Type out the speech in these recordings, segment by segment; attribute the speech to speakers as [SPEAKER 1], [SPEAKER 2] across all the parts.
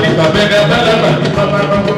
[SPEAKER 1] Vamos vamos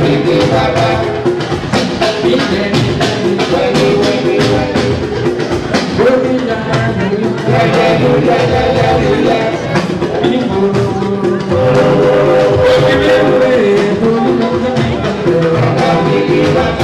[SPEAKER 1] bèbè bàbá. Bíjẹ́ ní ẹni wẹ́lẹ́ wẹ́lẹ́ wẹ́lẹ́. Bóyá yàrá mi wẹ́lẹ́ ló yẹ́lẹ́ lẹ́lẹ́ lẹ́. Ìgbòho òbí mi wẹ̀ ẹ́ bóyá yàrá mi wẹ́lẹ́.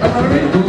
[SPEAKER 1] Amém. Tá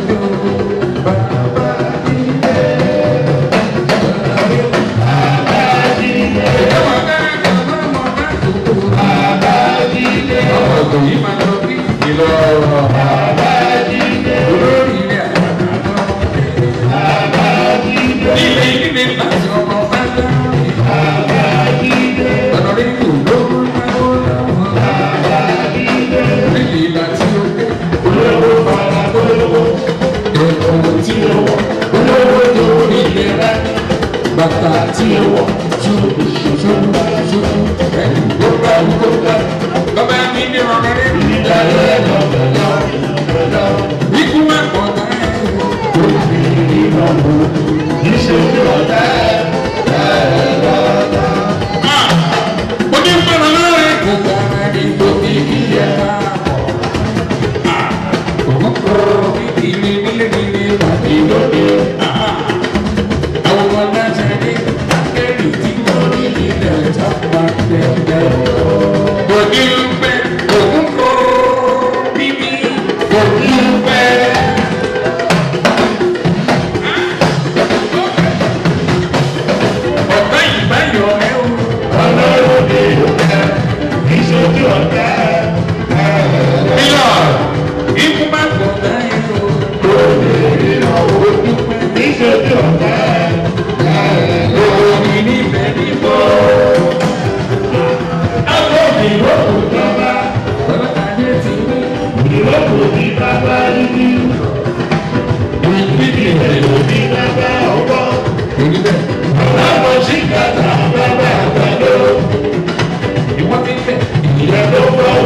[SPEAKER 1] E é meu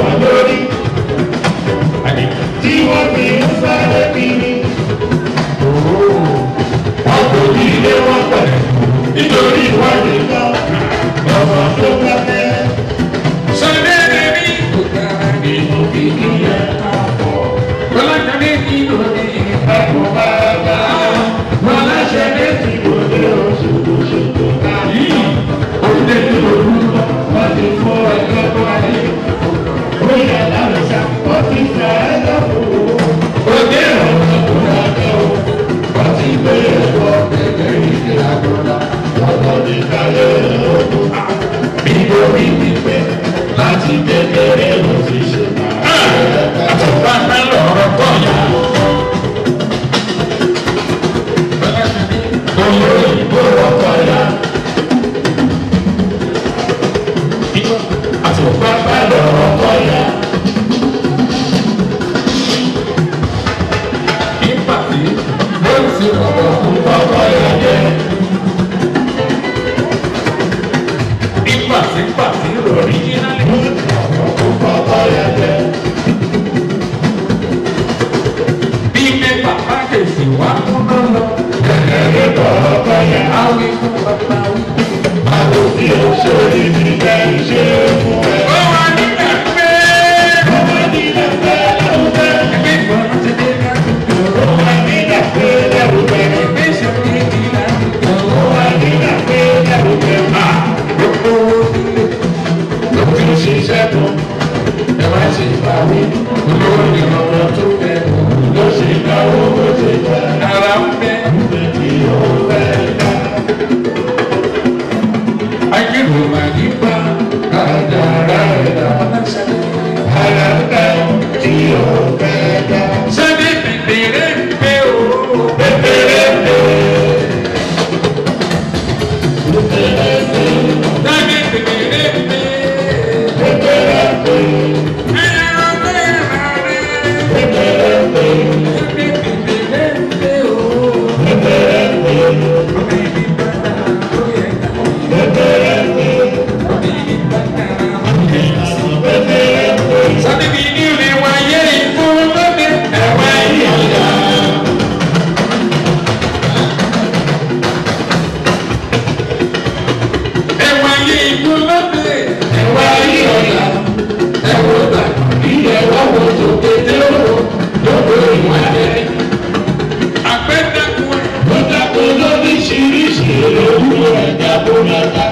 [SPEAKER 1] alguém com o Brasil. Mas o seu sorriso Amen.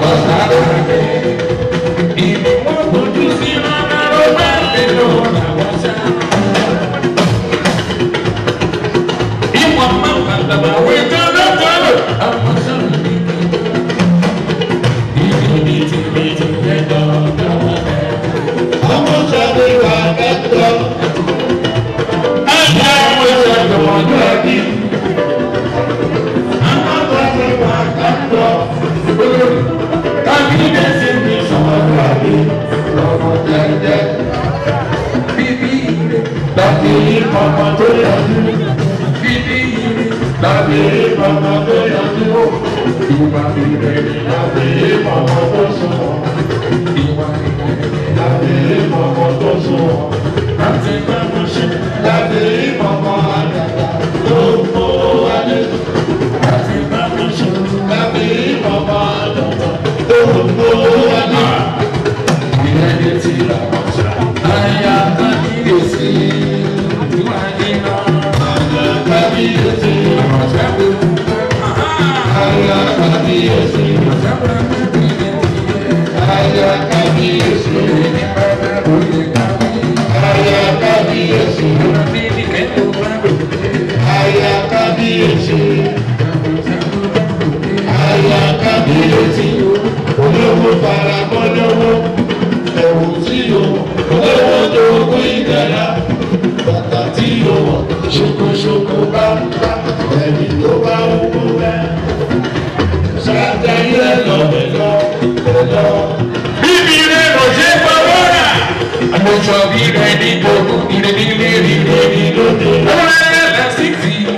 [SPEAKER 1] avançada. ọmọ tó yọjú bíbí yìí lábẹ́ ọmọ tó yọjú ó ìwà ìrẹ̀lẹ̀ lábẹ́ ọmọ tó sùn ìwà ìrẹ̀lẹ̀ lábẹ́ ọmọ tó sùn àti bá mo ṣe lábẹ́ ọmọ àdàlù. kábíyèsí. Káyọ̀ kábíyèsí. Káyọ̀ kábíyèsí. Káyọ̀ kábíyèsí. Káyọ̀ kábíyèsí. Olówó faramọ́ lọ́wọ́. Ẹ̀wù tí o, olówó tó kún ìdára. Bàtà tí o wọ̀, ṣokoṣoko bá ń bá. Ẹni tó bá ń kú bẹ́ẹ̀ àtẹ̀yẹ lọ́bẹ̀ lọ lọ. Bíbí rẹ̀ lọ ṣe fọwọ́ rà. Àmọ̀ṣọ́ bí rẹ̀ ní gbogbo ìrẹ́bí lérí lérí lóde. Ọ̀rẹ́ rẹ̀ lásìkò.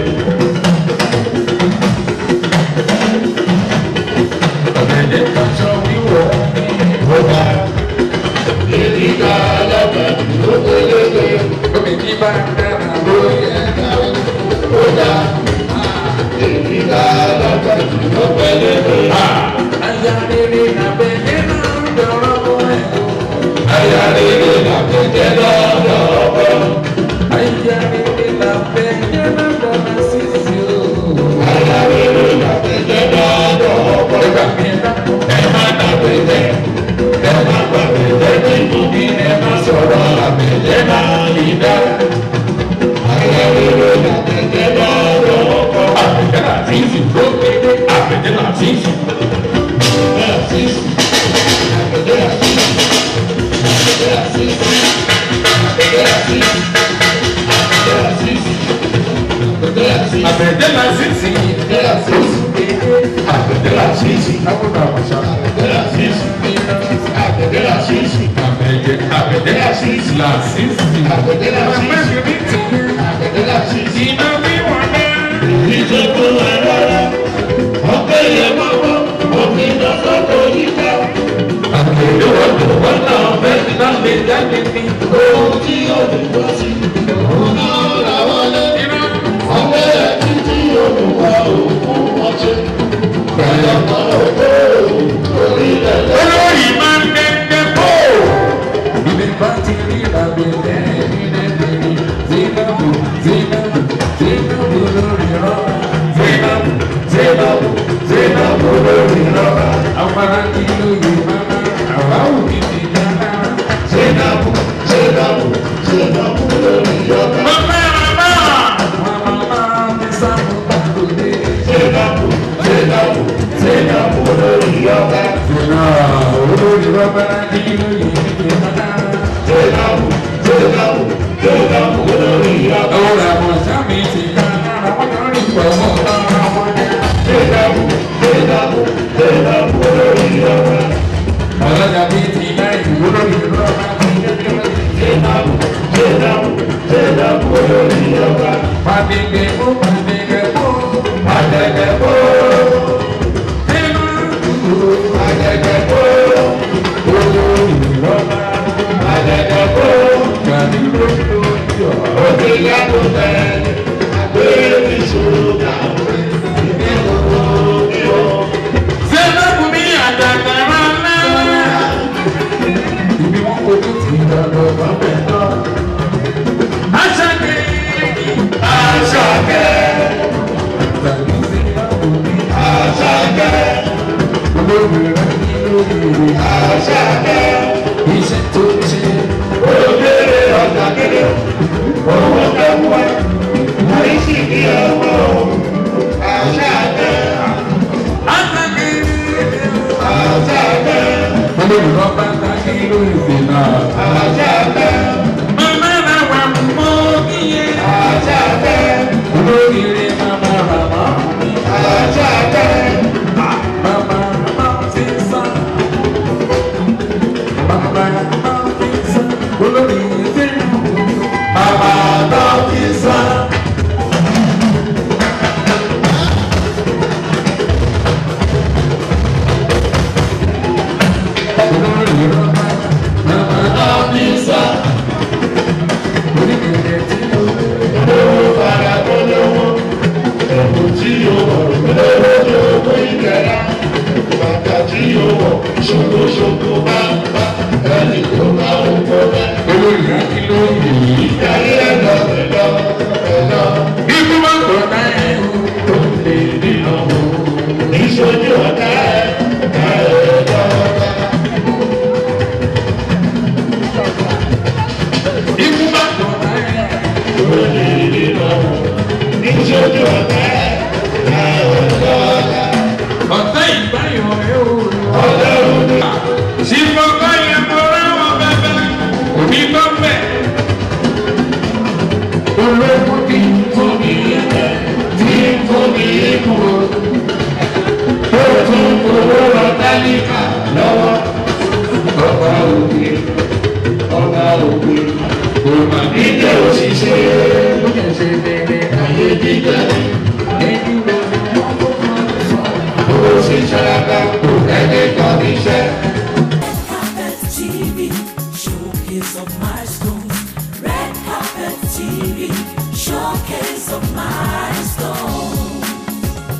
[SPEAKER 1] aṣọ wíwọ̀ ó bá èyí ká alábàbí ó péléke omi tí bá ń dára ó yẹ ká ó dá èyí ká alábàbí ó péléke. Aya rere nàbẹ̀jẹ̀ náà ń dọ̀rọ̀ bọ̀ ẹ̀. Aya rere nàbẹ̀jẹ̀ náà ń dọ̀rọ̀ bọ̀. Aya rere. Azizi, Abdel Aziz, Abdel Aziz, Abdel Aziz, Abdel Aziz, Abdel Aziz, Laziz, Abdel Aziz, Abdel Aziz, iná bí wọn dá. Ìjọba wà rárá, ọ̀pẹ̀ yẹ mọ́mọ́, òfin lọ́sọ̀tò yíká. Àkèrè wọ́n tó wọ́n náà fẹ́ẹ́ ti náà lè jáde ní. bàtà kí ló náà. junto, junto.